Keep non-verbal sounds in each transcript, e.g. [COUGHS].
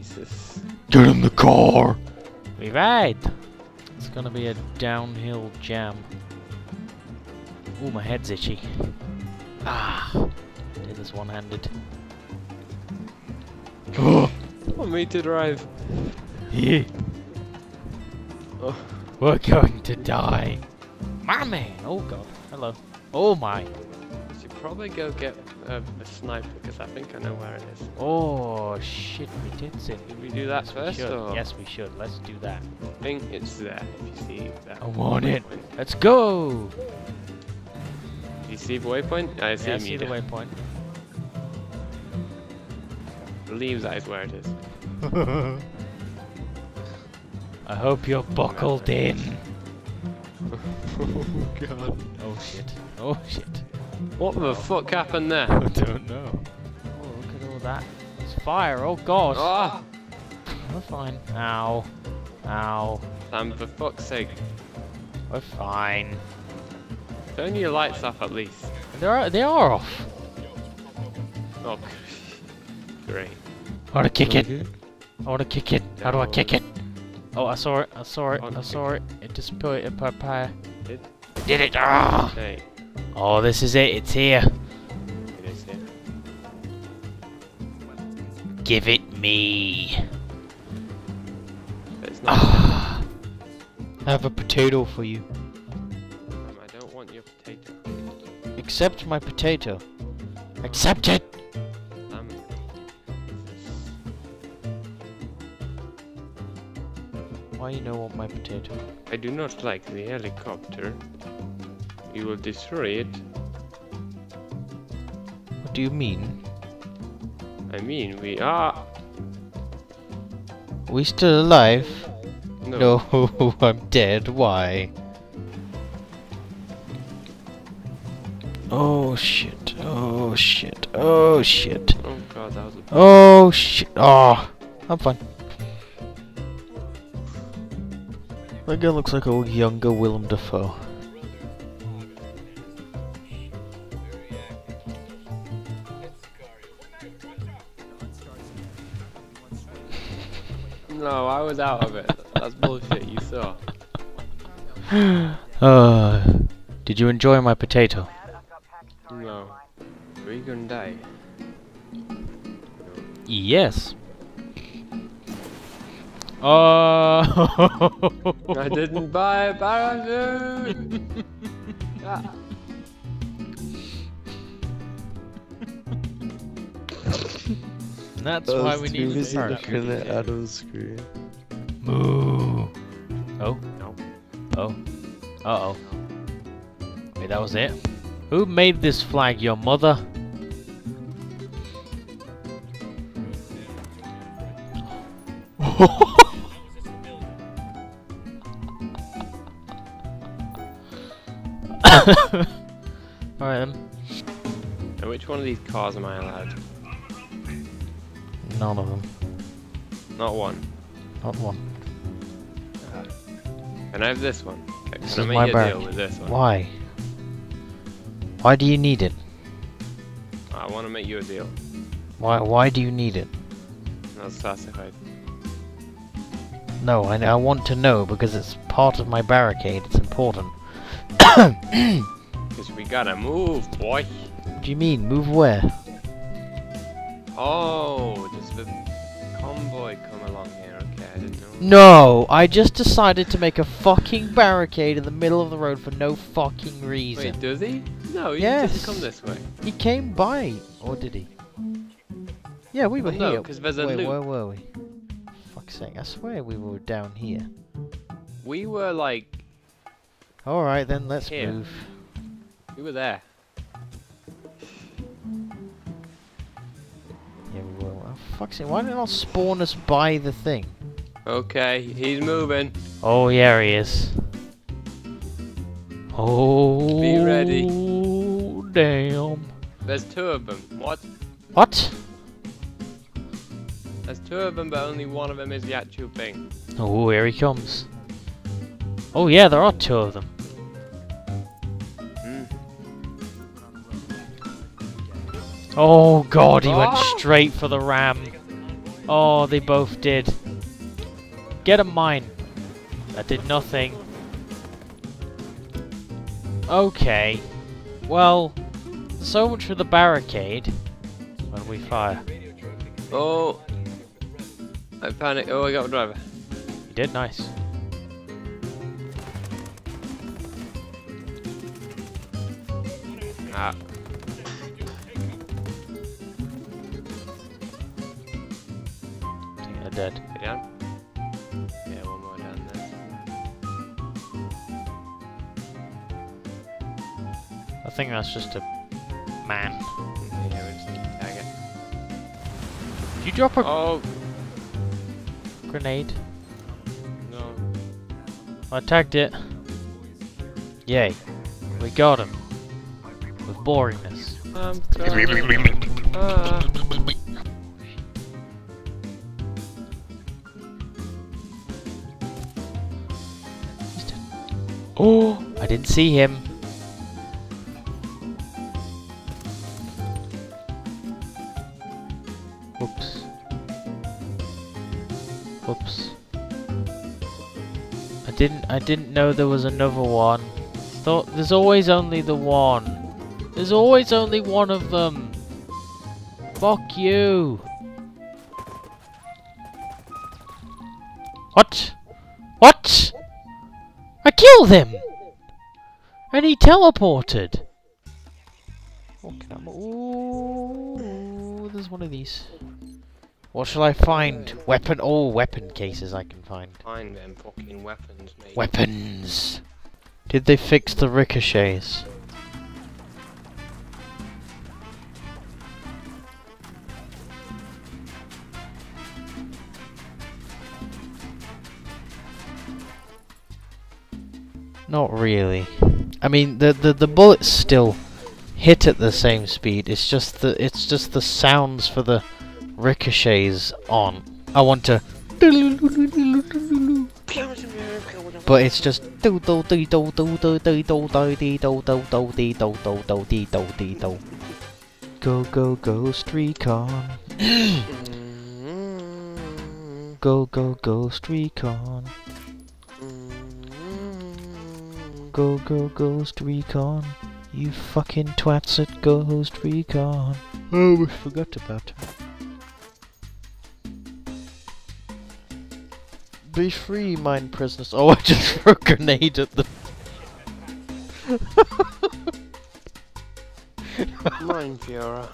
Jesus. Get in the car. We ride. It's gonna be a downhill jam. Ooh, my head's itchy. Ah, did this one-handed. [GASPS] Want me to drive? Yeah. Oh. We're going to die. My man. Oh god. Hello. Oh my. We should probably go get uh, a sniper because I think I know where it is. Oh shit, we did it. Did we do that Yes, first? Or? Yes, we should. Let's do that. I think it's there. If you see that. I want it. Let's go. Do you see the waypoint? I see Yeah, I see the waypoint. Believe that is where it is. [LAUGHS] I hope you're buckled in. [LAUGHS] oh god. Oh shit. Oh shit. What the fuck happened there? [LAUGHS] I don't know. Oh, look at all that. It's fire. Oh god. Oh! We're fine. Ow. Ow. Sam, for fuck's sake. We're fine. Turn your lights off at least. They are. They are off. Oh, great. I want to kick it. I want to kick it. How do I kick it? Oh, I saw it. I saw it. I Unkick saw it. It just put it in papaya. Did? Did it? Ah! Okay. Oh, this is it. It's here. It is here. Give it me. It's not. [SIGHS] I have a potato for you. Sam, I don't want your potato. Accept my potato. Accept it. Sam. Why you don't want my potato? I do not like the helicopter. You will destroy it. What do you mean? I mean, we are. We still alive? No. No, [LAUGHS] I'm dead. Why? Oh shit. Oh shit. Oh shit. Oh god, that was a. Oh shit. Oh, I'm fine. That guy looks like a younger Willem Dafoe. No, I was out of it. That's bullshit. You saw. [SIGHS] Uh, did you enjoy my potato? No. Are you gonna die? Yes. Oh. [LAUGHS] I didn't buy a parachute. Ah. [LAUGHS] That's why we need a parachute. at Adam's screen. Moo. Oh no. Oh. Uh oh. Wait, that was it. Who made this flag? Your mother? [LAUGHS] Alright then. Now, which one of these cars am I allowed? None of them. Not one. Not one. Uh, can I have this one? Can This I is make my a barrack. deal with this one? Why? Why do you need it? I want to make you a deal. Why why do you need it? Not classified. No, I, I want to know because it's part of my barricade. It's important. [COUGHS] Because we gotta move, boy. What do you mean? Move where? Oh, the convoy come along here? Okay, I didn't know. No, I just decided to make a fucking barricade in the middle of the road for no fucking reason. Wait, does he? No, he Yes. doesn't come this way. He came by, or did he? Yeah, we were Well, no, here. 'cause there's a Wait, loop. where were we? Fuck's sake! I swear we were down here. We were like, All right, then let's Here. move. we were there. Fuck's sake! Why did not spawn us by the thing? Okay, he's moving. Oh, yeah, he is. Oh, Be ready. Oh, damn. There's two of them. What? What? There's two of them, but only one of them is the actual thing. Oh, here he comes. Oh, yeah, there are two of them. Oh, God, he went Oh. straight for the ram. Oh, they both did. Get a mine. That did nothing. Okay. Well, so much for the barricade. When we fire. Oh! I panic. Oh, I got a driver. You did nice. Ah. They're dead. Get down. Yeah, one more down there. I think that's just a man. Yeah, we just need to tag it. Did you drop a Oh! grenade? No. I tagged it. Yay. We got him. With boringness. I'm coming. [LAUGHS] didn't see him. Oops. Oops. I didn't I didn't know there was another one. Thought there's always only the one. There's always only one of them. Fuck you. What? What? I killed him! And he teleported! Fucking. Ooh, there's one of these. What shall I find? Weapon. Oh, weapon cases I can find. Find them fucking weapons, mate. Weapons! Did they fix the ricochets? Not really. I mean, the, the, the bullets still hit at the same speed. It's just the it's just the sounds for the ricochets on. I want to, but it's just. Go go go streetcon. Mm-hmm. go go go streetcon. Go go Ghost Recon. You fucking twats at Ghost Recon. Oh, we forgot about. Be free, mine prisoners. Oh, [LAUGHS] I just threw a grenade at them. Mine, Fiora.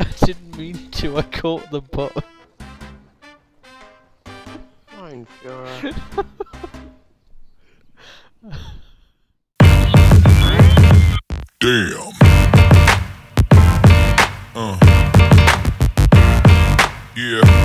I didn't mean to, I caught the button. Mine, Fiora. [LAUGHS] Damn. Uh. Yeah.